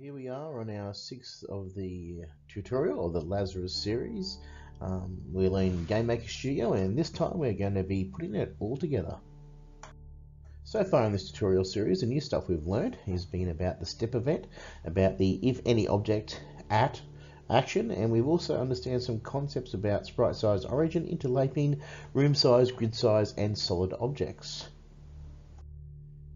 here we are on our sixth of the tutorial of the Lazarus series. Um, we're in GameMaker Studio and this time we're going to be putting it all together. So far in this tutorial series, the new stuff we've learned has been about the step event, about the if any object at action, and we've also understand some concepts about sprite size origin, interlaping, room size, grid size, and solid objects.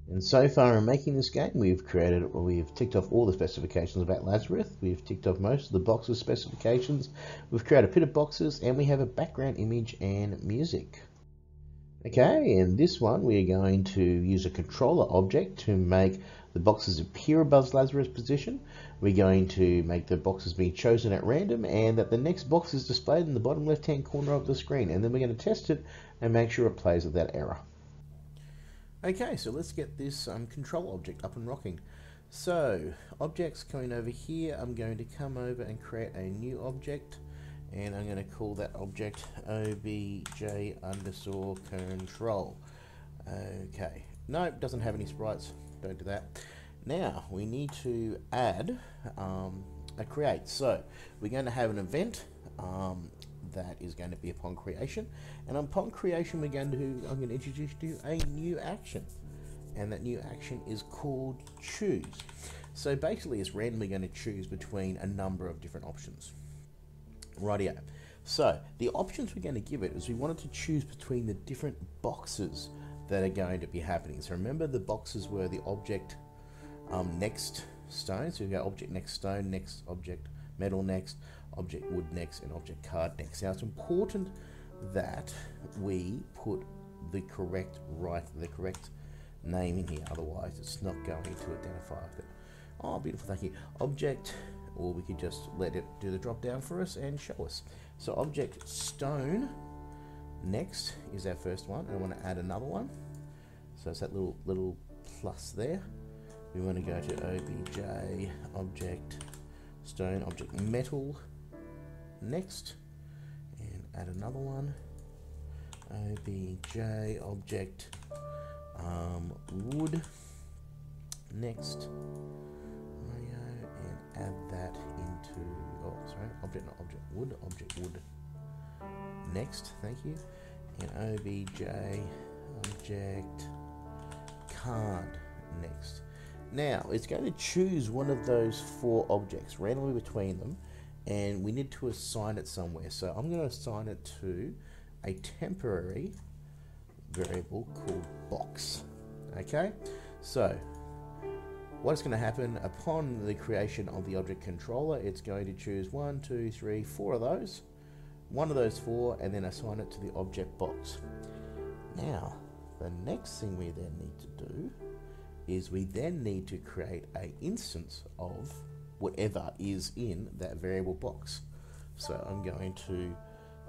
And so far in making this game, we've created, we've ticked off all the specifications about Lazarus. We've ticked off most of the boxes specifications. We've created a pit of boxes, and we have a background image and music. Okay, in this one, we are going to use a controller object to make the boxes appear above Lazarus position. We're going to make the boxes being chosen at random, and that the next box is displayed in the bottom left-hand corner of the screen. And then we're going to test it and make sure it plays without error. Okay, so let's get this um, control object up and rocking. So, objects coming over here, I'm going to come over and create a new object and I'm going to call that object obj underscore control. Okay, no, doesn't have any sprites, don't do that. Now, we need to add um, a create. So, we're going to have an event um, that is going to be upon creation. And upon creation, we're going to, I'm going to introduce you to a new action. And that new action is called choose. So basically, it's randomly going to choose between a number of different options. Rightio. So the options we're going to give it is we wanted to choose between the different boxes that are going to be happening. So remember the boxes were the object um, next stone. So we've got object next stone, next object metal next, object wood next, and object card next. Now it's important that we put the correct right, the correct name in here, otherwise it's not going to identify it. Oh, beautiful, thank you. Object, or we could just let it do the drop down for us and show us. So object stone next is our first one, and I want to add another one. So it's that little little plus there. We want to go to obj object stone object metal next. And add another one. Obj object um, wood. Next. And add that into oh sorry object not object wood object wood. Next thank you. And obj object card. Next. Now, it's going to choose one of those four objects randomly between them, and we need to assign it somewhere. So I'm going to assign it to a temporary variable called box. Okay, so what's going to happen upon the creation of the object controller, it's going to choose one, two, three, four of those, one of those four, and then assign it to the object box. Now, the next thing we then need to do is we then need to create a instance of whatever is in that variable box. So I'm going to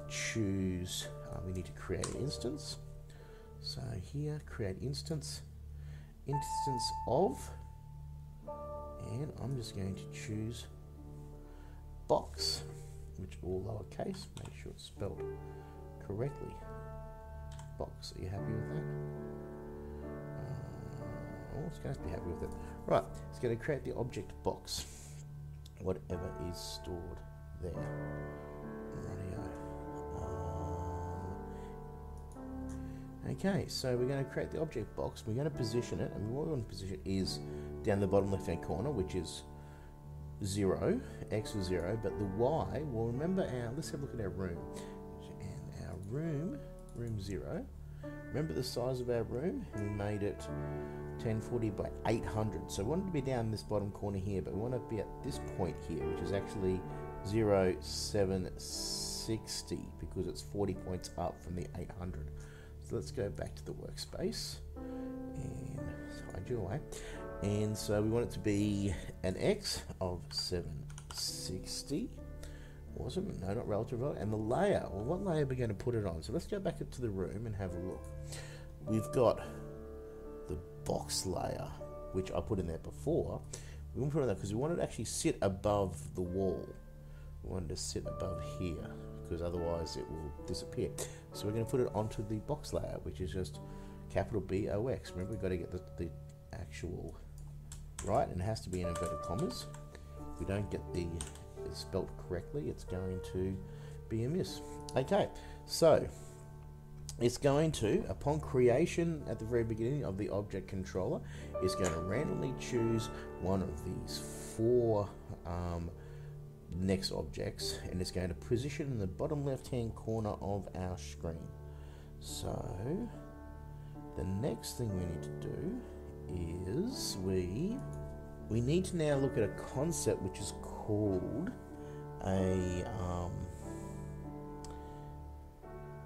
choose, uh, we need to create an instance. So here, create instance, instance of, and I'm just going to choose box, which all lowercase, make sure it's spelled correctly. Box, are you happy with that? Oh, it's going to be happy with it. Right, it's going to create the object box, whatever is stored there. Um, okay, so we're going to create the object box. We're going to position it, and what we want to position is down the bottom left-hand corner, which is zero. X is zero, but the Y. Well, remember our. Let's have a look at our room, and our room, room zero Remember the size of our room? We made it 1040 by 800. So we wanted to be down this bottom corner here, but we want to be at this point here, which is actually 0760 because it's 40 points up from the 800. So let's go back to the workspace and hide you away. And so we want it to be an X of 760 Awesome. No, not relative And the layer. Well, what layer are we going to put it on? So let's go back into the room and have a look. We've got box layer, which I put in there before. We want to put on because we want it to actually sit above the wall. We want it to sit above here because otherwise it will disappear. So we're going to put it onto the box layer, which is just capital B O X. Remember, we've got to get the, the actual right, and it has to be in inverted commas. If we don't get the spelt correctly, it's going to be a miss. Okay, so it's going to, upon creation at the very beginning of the object controller, it's going to randomly choose one of these four um, next objects and it's going to position in the bottom left hand corner of our screen. So the next thing we need to do is we we need to now look at a concept which is called a um,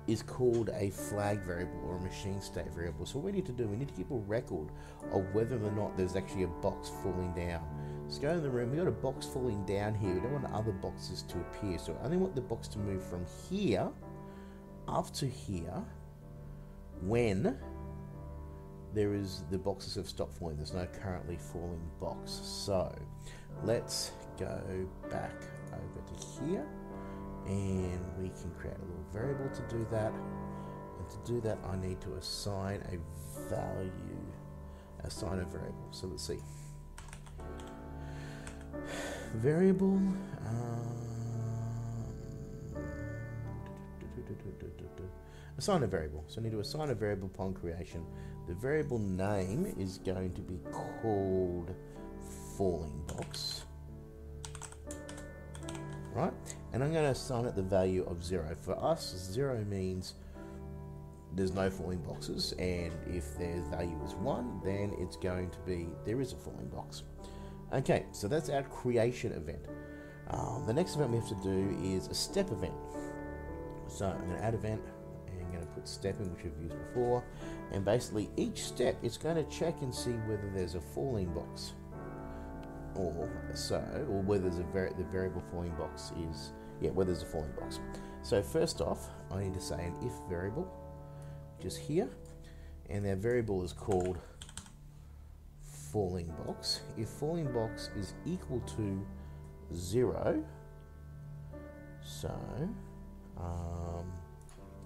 is called a flag variable or a machine state variable. So what we need to do, we need to keep a record of whether or not there's actually a box falling down. Let's go in the room, we've got a box falling down here. We don't want other boxes to appear. So I only want the box to move from here up to here when there is the boxes have stopped falling. There's no currently falling box. So let's go back over to here and we can create a little variable to do that. And to do that, I need to assign a value, assign a variable. So let's see. Variable. Um, assign a variable. So I need to assign a variable upon creation. The variable name is going to be called falling box. Right? And I'm going to assign it the value of 0. For us, 0 means there's no falling boxes, and if their value is 1, then it's going to be there is a falling box. Okay, so that's our creation event. Um, the next event we have to do is a step event. So I'm going to add event, and I'm going to put step in, which we've used before, and basically each step it's going to check and see whether there's a falling box or so, or whether the variable falling box is yeah, where there's a falling box. So first off, I need to say an if variable, which is here, and that variable is called falling box. If falling box is equal to zero, so um,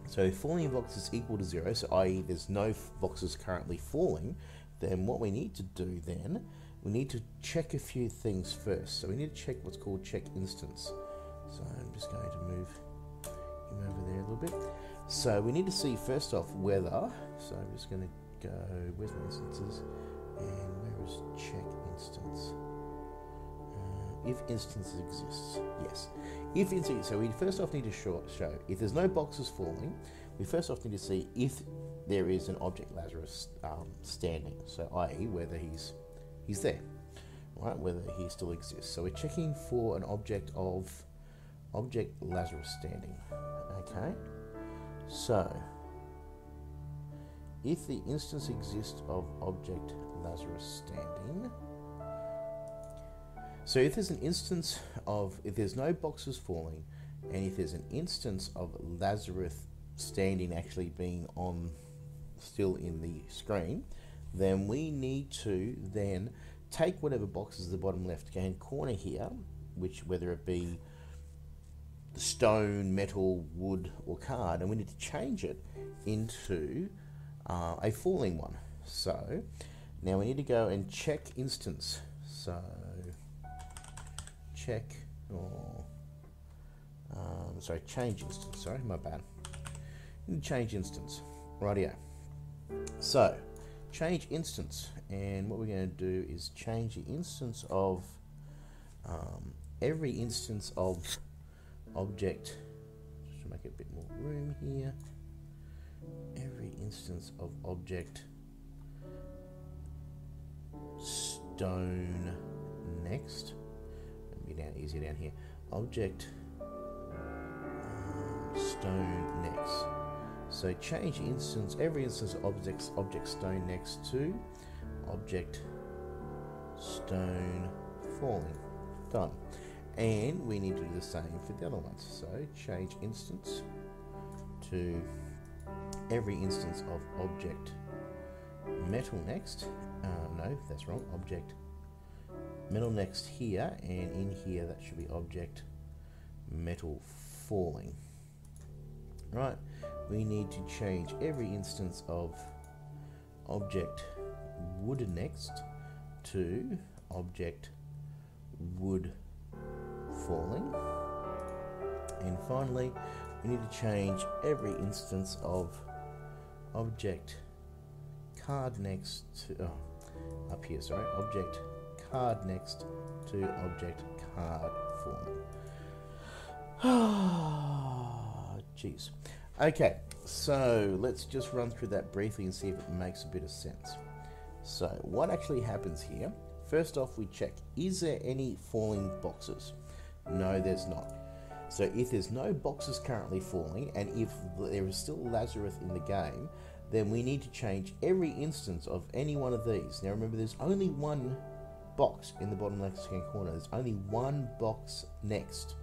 so if falling box is equal to zero, so i.e. there's no boxes currently falling, then what we need to do then, we need to check a few things first. So we need to check what's called check instance. So I'm just going to move him over there a little bit. So we need to see first off whether, so I'm just going to go, where's my instances, and where is check instance? Uh, if instance exists, yes. If instance, so we first off need to show, show if there's no boxes falling, we first off need to see if there is an object Lazarus um, standing, so i.e. whether he's he's there, right? Whether he still exists. So we're checking for an object of object Lazarus standing. Okay, so if the instance exists of object Lazarus standing, so if there's an instance of, if there's no boxes falling, and if there's an instance of Lazarus standing actually being on, still in the screen, then we need to then take whatever boxes the bottom left hand corner here, which whether it be stone, metal, wood, or card, and we need to change it into uh, a falling one. So now we need to go and check instance. So check or um, sorry, change instance. Sorry, my bad. Change instance. Rightio. So change instance, and what we're going to do is change the instance of um, every instance of object, just to make a bit more room here, every instance of object stone next, be down easier down here, object um, stone next. So change instance, every instance of objects, object stone next to object stone falling. Done. And we need to do the same for the other ones. So change instance to every instance of object metal next. Uh, no, that's wrong. Object metal next here, and in here that should be object metal falling. Right, we need to change every instance of object wood next to object wood falling. And finally, we need to change every instance of object card next to, oh, up here, sorry, object card next to object card form. Jeez. Okay, so let's just run through that briefly and see if it makes a bit of sense. So what actually happens here, first off we check, is there any falling boxes? No, there's not. So if there's no boxes currently falling, and if there is still Lazarus in the game, then we need to change every instance of any one of these. Now remember, there's only one box in the bottom left hand corner. There's only one box next.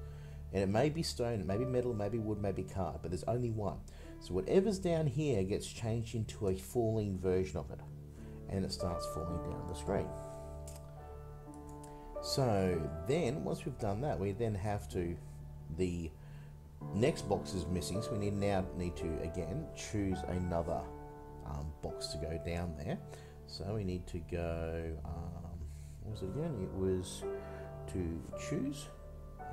And it may be stone, it may be metal, maybe wood, maybe card, but there's only one. So whatever's down here gets changed into a falling version of it. And it starts falling down the screen. So then, once we've done that, we then have to, the next box is missing, so we need now need to, again, choose another um, box to go down there. So we need to go, um, what was it again? It was to choose.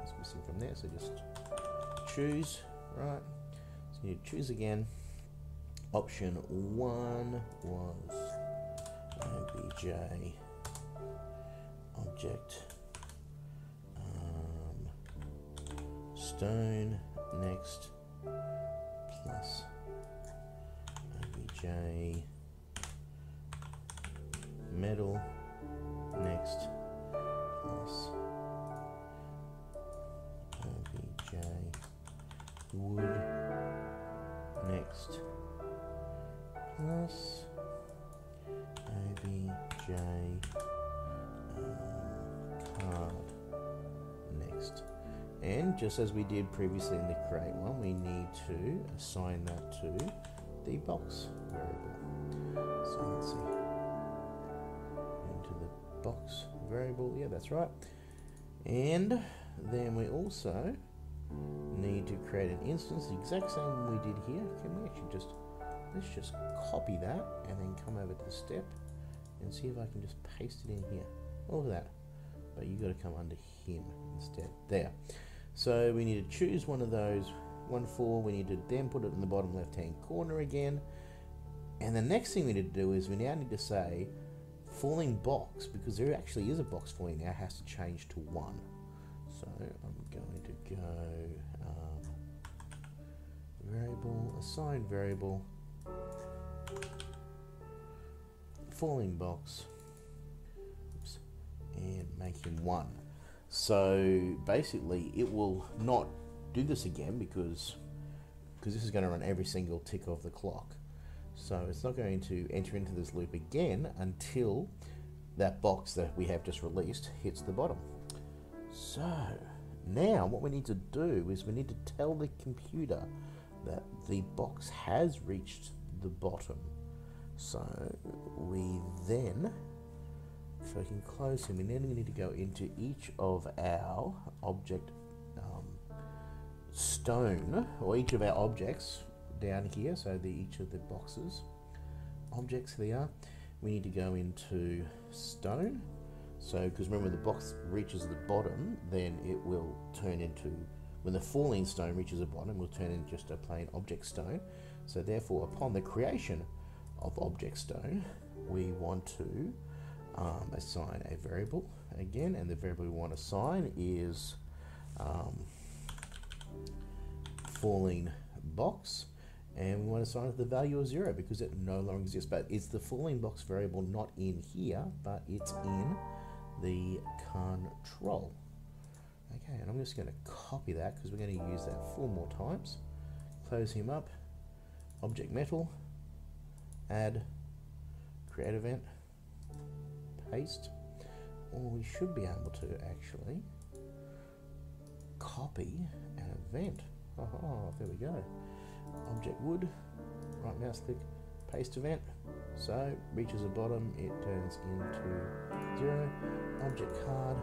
It's missing from there, so just choose, right? So you choose again. Option one was obj object um, stone next plus obj metal next plus obj wood next plus obj and just as we did previously in the create one we need to assign that to the box variable. So let's see. Into the box variable. Yeah that's right. And then we also need to create an instance the exact same we did here. Can we actually just let's just copy that and then come over to the step and see if I can just paste it in here. All of that. But you got to come under him instead. There so we need to choose one of those one four. We need to then put it in the bottom left hand corner again. And the next thing we need to do is we now need to say falling box because there actually is a box falling now has to change to one. So I'm going to go um, variable assign variable falling box oops, and make him one so basically it will not do this again because because this is going to run every single tick of the clock so it's not going to enter into this loop again until that box that we have just released hits the bottom. So now what we need to do is we need to tell the computer that the box has reached the bottom. So we then, if we can close him, and then we need to go into each of our object um, stone, or each of our objects down here, so the each of the boxes, objects they are, we need to go into stone. So, because remember the box reaches the bottom, then it will turn into, when the falling stone reaches the bottom, will turn into just a plain object stone. So therefore, upon the creation of object stone, we want to um, assign a variable again, and the variable we want to assign is um, falling box and we want to assign it the value of zero because it no longer exists. But it's the falling box variable not in here, but it's in the control. Okay, and I'm just going to copy that because we're going to use that four more times. Close him up, object metal, add, create event, paste, or we should be able to actually copy an event. Oh, there we go object wood, right mouse click, paste event. So reaches the bottom, it turns into zero. Object card,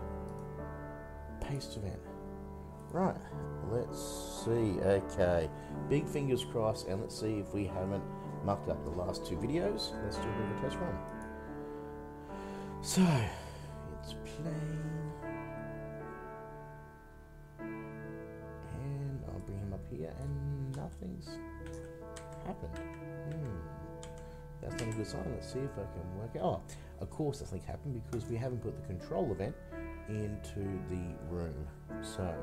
paste event. Right, let's see. Okay, big fingers crossed, and let's see if we haven't mucked up the last two videos. Let's do a bit of a test run. So, it's plain, And I'll bring him up here, and nothing's happened. Hmm. That's not a good sign. Let's see if I can work it out. Oh, of course, nothing happened because we haven't put the control event into the room. So,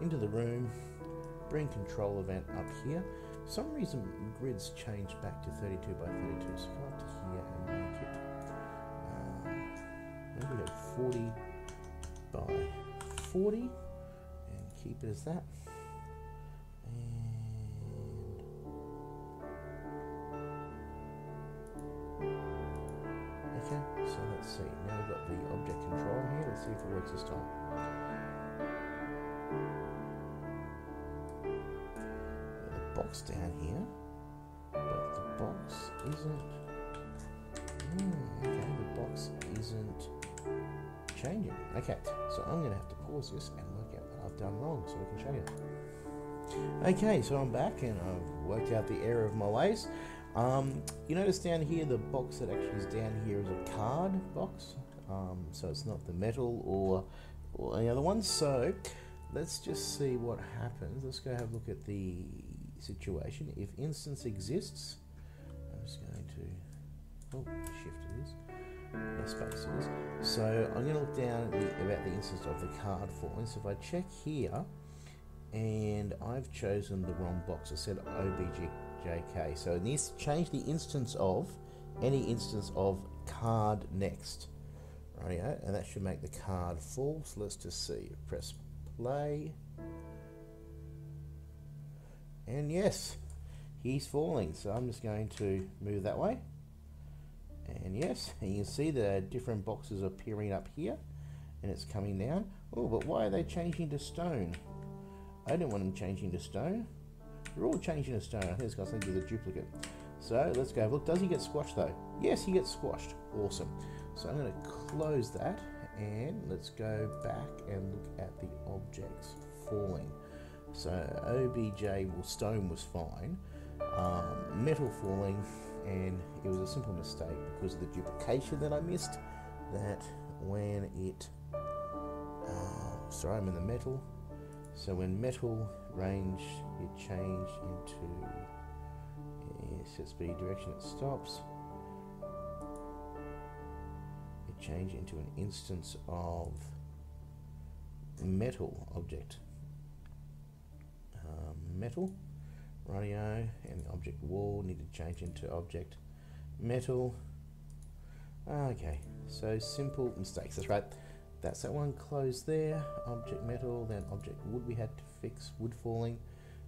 into the room, bring control event up here. For some reason, grids changed back to 32 by 32, so come up to here 40 by 40 and keep it as that. Okay, so let's see. Now we've got the object control here. Let's see if it works this time. The box down here, but the box isn't. Hmm, okay, the box isn't changing. Okay, so I'm going to have to pause this and work out what I've done wrong so I can show you. Okay, so I'm back and I've worked out the error of my ways. Um, you notice down here the box that actually is down here is a card box, um, so it's not the metal or, or any other ones. So let's just see what happens. Let's go have a look at the situation. If instance exists, I'm just going to oh shift it is. Yeah, space it is. So I'm going to look down the, about the instance of the card falling. So if I check here, and I've chosen the wrong box. I said OBJ JK. So needs to change the instance of any instance of card next. Right, and that should make the card fall. So let's just see. Press play. And yes, he's falling. So I'm just going to move that way. And yes, and you can see the different boxes appearing up here. And it's coming down. Oh, but why are they changing to stone? I didn't want them changing to stone. They're all changing to stone. I think it's got something to do with the duplicate. So let's go. Look, does he get squashed though? Yes, he gets squashed. Awesome. So I'm going to close that and let's go back and look at the objects falling. So OBJ, well, stone was fine. Um, metal falling, and it was a simple mistake because of the duplication that I missed. That when it, uh, sorry, I'm in the metal. So when metal range it changed into yes, set speed direction it stops it changed into an instance of metal object um, metal radio and the object wall need to change into object metal. Okay so simple mistakes that's right. That's that one closed there object metal then object wood we had to fix wood falling.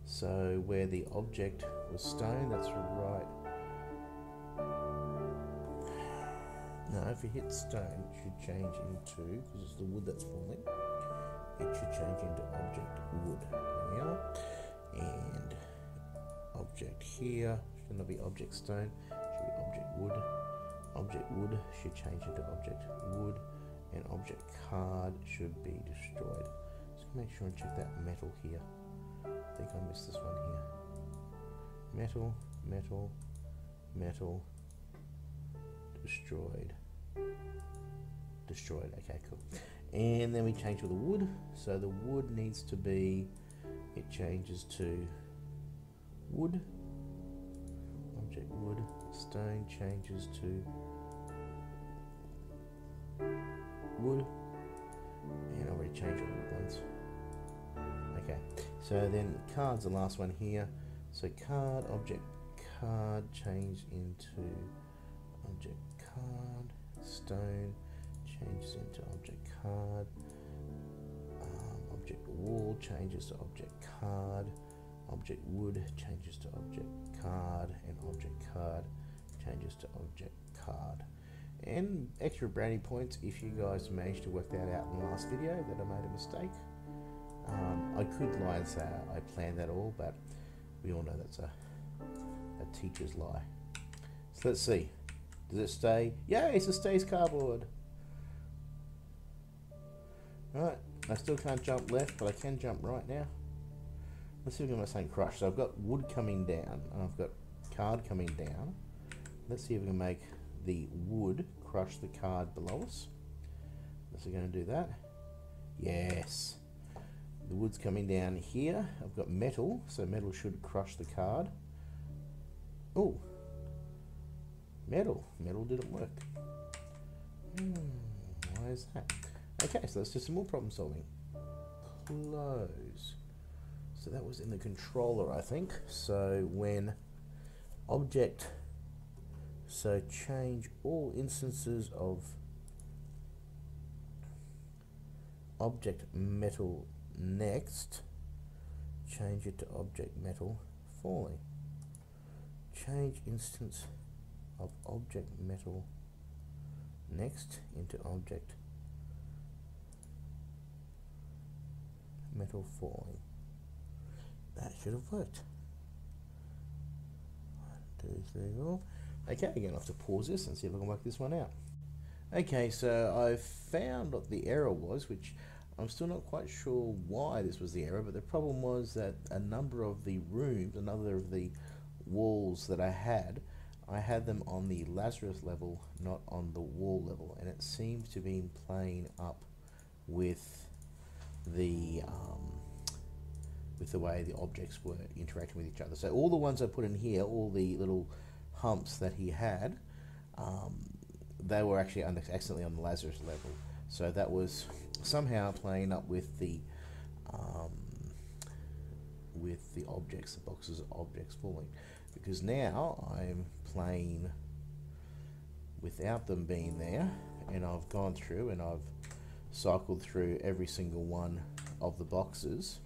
So where the object was stone that's right. Now if you hit stone it should change into because it's the wood that's falling it should change into object wood. There we are. And object here should not be object stone should be object wood object wood should change into object wood and object card should be destroyed. So make sure and check that metal here. I think I missed this one here. Metal, metal, metal, destroyed. Destroyed, okay, cool. And then we change to the wood. So the wood needs to be, it changes to wood. Object wood. Stone changes to wood. And I already changed all the ones okay. So then cards the last one here. So card object card change into object card. Stone changes into object card. Um, object wall changes to object card object wood changes to object card and object card changes to object card and extra brownie points if you guys managed to work that out in the last video that I made a mistake. Um, I could lie and say I planned that all, but we all know that's a, a teacher's lie. So let's see. Does it stay? Yes, it stays cardboard. Right, I still can't jump left, but I can jump right now. Let's see if we can make something crush. So I've got wood coming down, and I've got card coming down. Let's see if we can make the wood crush the card below us. Is it going to do that? Yes. The The wood's coming down here. I've got metal, so metal should crush the card. Oh, metal. Metal didn't work. Hmm, why is that? Okay, so let's do some more problem solving. Close. So that was in the controller, I think. So when object, so change all instances of object metal next, change it to object metal falling. Change instance of object metal next into object metal falling. That should have worked. One, two, three, four. Okay, again, I have to pause this and see if I can work this one out. Okay, so I found what the error was, which I'm still not quite sure why this was the error, but the problem was that a number of the rooms, another of the walls that I had, I had them on the Lazarus level, not on the wall level, and it seems to be playing up with the um, with the way the objects were interacting with each other. So all the ones I put in here, all the little humps that he had, um, they were actually accidentally on the Lazarus level. So that was somehow playing up with the um, with the objects, the boxes of objects falling. Because now I'm playing without them being there, and I've gone through and I've cycled through every single one of the boxes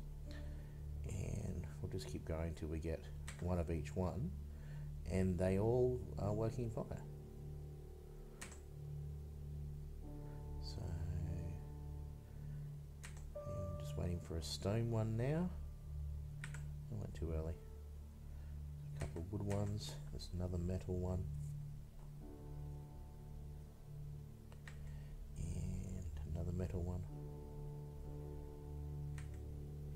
just keep going till we get one of each one and they all are working fine. So I'm just waiting for a stone one now. I went too early. A couple of wood ones. There's another metal one. And another metal one.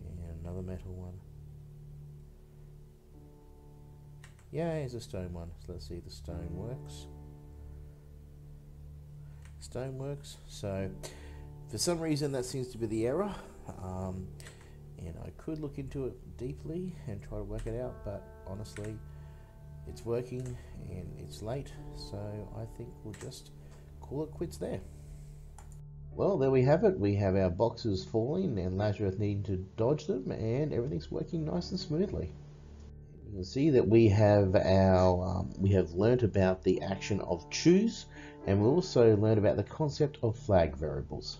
And another metal one. Yeah, here's a stone one. So let's see the stone works. Stone works. So for some reason that seems to be the error. Um, and I could look into it deeply and try to work it out, but honestly, it's working and it's late, so I think we'll just call it quits there. Well, there we have it. We have our boxes falling and Lazarus needing to dodge them and everything's working nice and smoothly. You can see that we have our um, we have learnt about the action of choose and we also learned about the concept of flag variables.